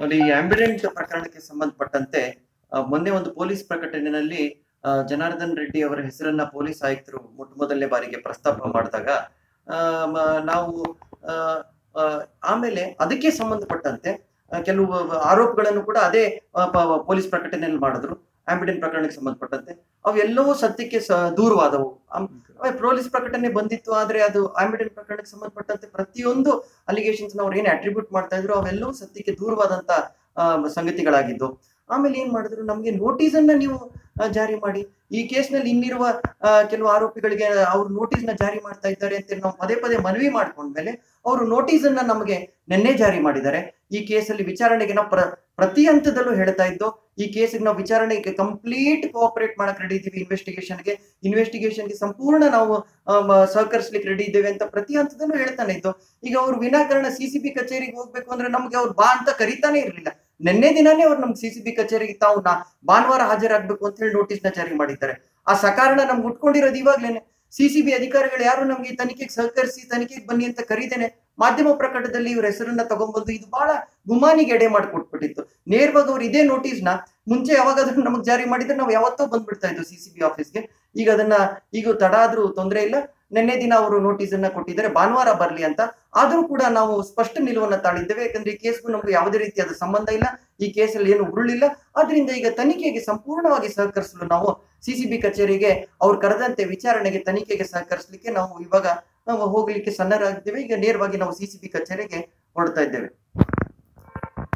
ನೋಡಿ ಆಂಬಿಡೆಂಟ್ ಪ್ರಕರಣಕ್ಕೆ ಸಂಬಂಧಪಟ್ಟಂತೆ ಮೊನ್ನೆ ಒಂದು ಪೊಲೀಸ್ ಪ್ರಕಟಣೆಯಲ್ಲಿ ಜನಾರ್ದನ್ ರೆಡ್ಡಿ ಅವರ ಹೆಸರನ್ನ ಪೊಲೀಸ್ ಆಯುಕ್ತರು ಮೊಟ್ಟ ಮೊದಲನೇ ಬಾರಿಗೆ ಪ್ರಸ್ತಾಪ ಮಾಡಿದಾಗ ನಾವು ಆಮೇಲೆ ಅದಕ್ಕೆ ಸಂಬಂಧಪಟ್ಟಂತೆ ಕೆಲವು ಆರೋಪಗಳನ್ನು ಕೂಡ ಅದೇ ಪೊಲೀಸ್ ಪ್ರಕಟಣೆಯಲ್ಲಿ ಮಾಡಿದ್ರು. ಆಂಬಿಡೆಂಟ್ ಪ್ರಕರಣಕ್ಕೆ ಸಂಬಂಧಪಟ್ಟಂತೆ ಅವೆಲ್ಲವೂ ಸತ್ಯಕ್ಕೆ ದೂರವಾದವು. ಪ್ರೋಲಿಸ್ ಪ್ರಕಟಣೆ ಬಂದಿತ್ತು ಆದ್ರೆ ಅದು ಆಂಬಿಡೆಂಟ್ ಪ್ರಕರಣಕ್ಕೆ ಸಂಬಂಧಪಟ್ಟಂತೆ ಪ್ರತಿಯೊಂದು ಅಲಿಗೇಷನ್ಸ್ ಅವ್ರು ಏನ್ ಅಟ್ರಿಬ್ಯೂಟ್ ಮಾಡ್ತಾ ಇದ್ರು ಅವೆಲ್ಲವೂ ಸತ್ಯಕ್ಕೆ ದೂರವಾದಂತ ಸಂಗತಿಗಳಾಗಿದ್ದು. ಆಮೇಲೆ ಏನ್ ಮಾಡಿದ್ರು ನಮ್ಗೆ ನೋಟಿಸ್ ಅನ್ನ ನೀವು ಜಾರಿ ಮಾಡಿ. ಈ ಕೇಸ್ನಲ್ಲಿ ಇನ್ನಿರುವ ಕೆಲವು ಆರೋಪಿಗಳಿಗೆ ಅವರು ನೋಟಿಸ್ನ ಜಾರಿ ಮಾಡ್ತಾ ಇದ್ದಾರೆ ಅಂತ ನಾವು ಪದೇ ಪದೇ ಮನವಿ ಮಾಡ್ಕೊಂಡ್ಮೇಲೆ ಅವರು ನೋಟಿಸ್ ಅನ್ನ ನಮಗೆ ನಿನ್ನೆ ಜಾರಿ ಮಾಡಿದ್ದಾರೆ. ಈ ಕೇಸಲ್ಲಿ ವಿಚಾರಣೆಗೆ ನಾವು ಪ್ರ, ಪ್ರತಿ ಹಂತದಲ್ಲೂ ಹೇಳ್ತಾ ಇದ್ದು, ಈ ಕೇಸಿಗೆ ನಾವು ವಿಚಾರಣೆಗೆ ಕಂಪ್ಲೀಟ್ ಕೋಆಪರೇಟ್ ಮಾಡಕ್ ರೆಡಿ ಇದ್ದೀವಿ ಇನ್ವೆಸ್ಟಿಗೇಷನ್ಗೆ. ಇನ್ವೆಸ್ಟಿಗೇಷನ್ಗೆ ಸಂಪೂರ್ಣ ನಾವು ಸಹಕರಿಸ್ಲಿಕ್ಕೆ ರೆಡಿ ಇದ್ದೇವೆ ಅಂತ ಪ್ರತಿ ಹಂತದಲ್ಲೂ ಹೇಳ್ತಾನೆ ಇದ್ದು. ಈಗ ಅವ್ರು ವಿನಾಕಾರಣ ಸಿ ಕಚೇರಿಗೆ ಹೋಗ್ಬೇಕು ಅಂದ್ರೆ ನಮ್ಗೆ ಅವ್ರು ಬಾ ಅಂತ ಕರಿತಾನೆ ಇರಲಿಲ್ಲ. ನಿನ್ನೆ ದಿನಾನೇ ಅವ್ರು ನಮ್ಗೆ ಸಿ ಕಚೇರಿಗೆ ತಾವು ನಾ ಭಾನುವಾರ ಹಾಜರಾಗ್ಬೇಕು ಅಂತ ಹೇಳಿ ನೋಟಿಸ್ನ ಜಾರಿ ಮಾಡಿದ್ದಾರೆ. ಆ ಸಕಾರಣ ನಮ್ಗೆ ಉಟ್ಕೊಂಡಿರೋದು ಇವಾಗ್ಲೇನೆ. ಸಿ ಅಧಿಕಾರಿಗಳು ಯಾರು ನಮ್ಗೆ ತನಿಖೆಗೆ ಸಹಕರಿಸಿ, ತನಿಖೆಗೆ ಬನ್ನಿ ಅಂತ ಕರೀದೇನೆ. ಮಾಧ್ಯಮ ಪ್ರಕಟದಲ್ಲಿ ಇವ್ರ ಹೆಸರನ್ನ ತಗೊಂಡ್ಬಂದು ಇದು ಬಹಳ ಗುಮಾನಿಗೆ ಎಡೆ ಮಾಡಿಕೊಟ್ಬಿಟ್ಟಿತ್ತು. ನೇರವಾಗಿ ಅವ್ರು ಇದೇ ನೋಟಿಸ್ನ ಮುಂಚೆ ಯಾವಾಗಾದ್ರೂ ನಮಗ್ ಜಾರಿ ಮಾಡಿದ್ರೆ ನಾವು ಯಾವತ್ತೋ ಬಂದ್ಬಿಡ್ತಾ ಇದ್ವು ಸಿ ಸಿ ಬಿ ಆಫೀಸ್ಗೆ ಈಗ ಅದನ್ನ, ಈಗ ತಡ ಆದ್ರೂ ತೊಂದರೆ ಇಲ್ಲ. ನಿನ್ನೆ ದಿನ ಅವರು ನೋಟಿಸ್ ಅನ್ನ ಕೊಟ್ಟಿದ್ದಾರೆ. ಭಾನುವಾರ ಬರ್ಲಿ ಅಂತ ಆದ್ರೂ ಕೂಡ ನಾವು ಸ್ಪಷ್ಟ ನಿಲುವನ್ನು ತಾಳಿದ್ದೇವೆ. ಯಾಕಂದ್ರೆ ಈ ಕೇಸ್ಗೂ ನಮಗೆ ಯಾವುದೇ ರೀತಿಯಾದ ಸಂಬಂಧ ಇಲ್ಲ. ಈ ಕೇಸಲ್ಲಿ ಏನು ಉರುಳಿಲ್ಲ. ಆದ್ರಿಂದ ಈಗ ತನಿಖೆಗೆ ಸಂಪೂರ್ಣವಾಗಿ ಸಹಕರಿಸಲು ನಾವು ಸಿಸಿಬಿ ಕಚೇರಿಗೆ ಅವ್ರು ಕರೆದಂತೆ ವಿಚಾರಣೆಗೆ ತನಿಖೆಗೆ ಸಹಕರಿಸಲಿಕ್ಕೆ ನಾವು ಇವಾಗ ನಾವು ಹೋಗ್ಲಿಕ್ಕೆ ಸನ್ನರಾಗಿದ್ದೇವೆ ಈಗ ನೇರವಾಗಿ ನಾವು ಸಿಸಿಬಿ ಕಚೇರಿಗೆ ಹೊರಡ್ತಾ ಇದ್ದೇವೆ.